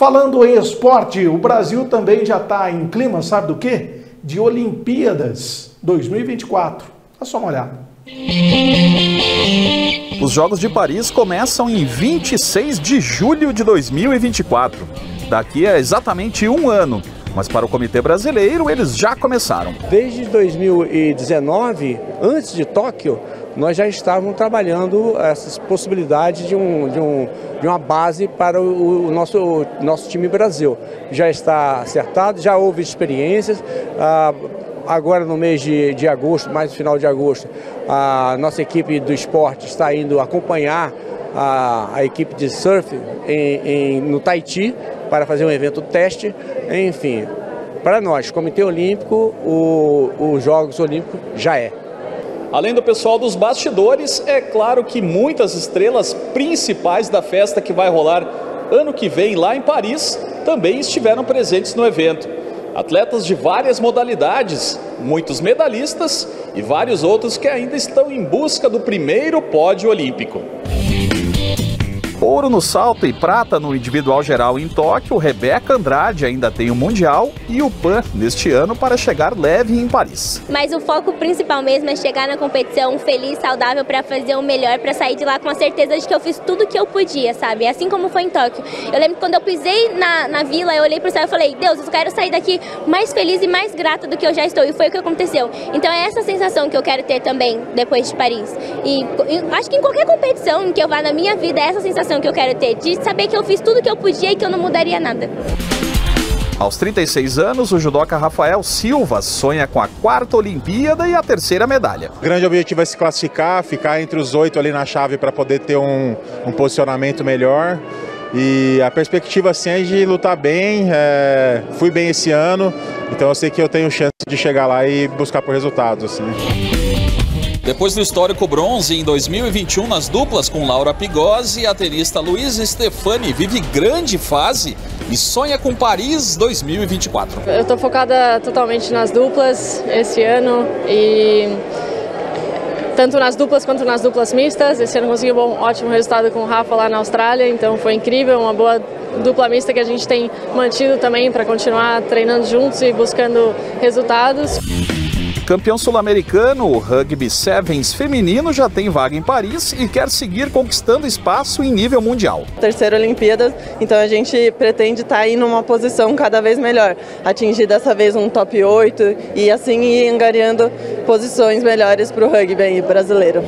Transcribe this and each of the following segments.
Falando em esporte, o Brasil também já está em clima, sabe do quê? De Olimpíadas 2024. É só uma olhada. Os Jogos de Paris começam em 26 de julho de 2024. Daqui a exatamente um ano. Mas para o Comitê Brasileiro, eles já começaram. Desde 2019, antes de Tóquio, nós já estávamos trabalhando essas possibilidades de, um, de, um, de uma base para o, o nosso, o nosso time Brasil. Já está acertado, já houve experiências. Ah, agora no mês de, de agosto, mais no final de agosto, a nossa equipe do esporte está indo acompanhar a, a equipe de surf em, em, no Tahiti para fazer um evento teste. Enfim, para nós, Comitê Olímpico, os Jogos Olímpicos já é. Além do pessoal dos bastidores, é claro que muitas estrelas principais da festa que vai rolar ano que vem lá em Paris também estiveram presentes no evento. Atletas de várias modalidades, muitos medalhistas e vários outros que ainda estão em busca do primeiro pódio olímpico. Ouro no salto e prata no individual geral em Tóquio, Rebeca Andrade ainda tem o Mundial e o PAN neste ano para chegar leve em Paris. Mas o foco principal mesmo é chegar na competição feliz, saudável, para fazer o melhor, para sair de lá com a certeza de que eu fiz tudo que eu podia, sabe? Assim como foi em Tóquio. Eu lembro que quando eu pisei na, na vila, eu olhei para o céu e falei, Deus, eu quero sair daqui mais feliz e mais grata do que eu já estou. E foi o que aconteceu. Então é essa sensação que eu quero ter também depois de Paris. E, e acho que em qualquer competição que eu vá na minha vida, é essa sensação sensação que eu quero ter, de saber que eu fiz tudo que eu podia e que eu não mudaria nada. Aos 36 anos, o judoca Rafael Silva sonha com a quarta Olimpíada e a terceira medalha. O grande objetivo é se classificar, ficar entre os oito ali na chave para poder ter um, um, posicionamento melhor. E a perspectiva assim, é de lutar bem. É, fui bem esse ano, então eu sei que eu tenho chance de chegar lá e buscar por resultados. Assim. Depois do histórico bronze em 2021 nas duplas com Laura Pigozzi, a tenista Luiz Stefani vive grande fase e sonha com Paris 2024. Eu estou focada totalmente nas duplas esse ano e tanto nas duplas quanto nas duplas mistas. Esse ano consegui um bom, ótimo resultado com o Rafa lá na Austrália, então foi incrível, uma boa dupla mista que a gente tem mantido também para continuar treinando juntos e buscando resultados. Campeão sul-americano, o Rugby Sevens feminino já tem vaga em Paris e quer seguir conquistando espaço em nível mundial. Terceira Olimpíada, então a gente pretende estar tá aí numa posição cada vez melhor, atingir dessa vez um top 8 e assim ir angariando posições melhores para o rugby brasileiro.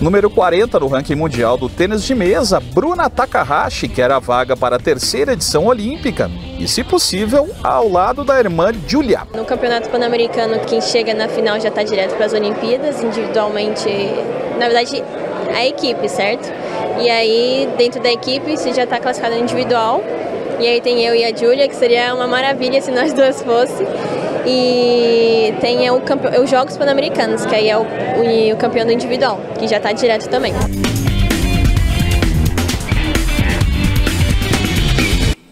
Número 40 no ranking mundial do tênis de mesa, Bruna Takahashi quer a vaga para a terceira edição olímpica e, se possível, ao lado da irmã Julia. No Campeonato Pan-Americano, quem chega na final já está direto para as Olimpíadas, individualmente, na verdade, a equipe, certo? E aí, dentro da equipe, se já está classificado individual, e aí tem eu e a Julia, que seria uma maravilha se nós duas fossem. E tem o campe... os Jogos Pan-Americanos, que aí é o, o, o campeão do individual, que já está direto também.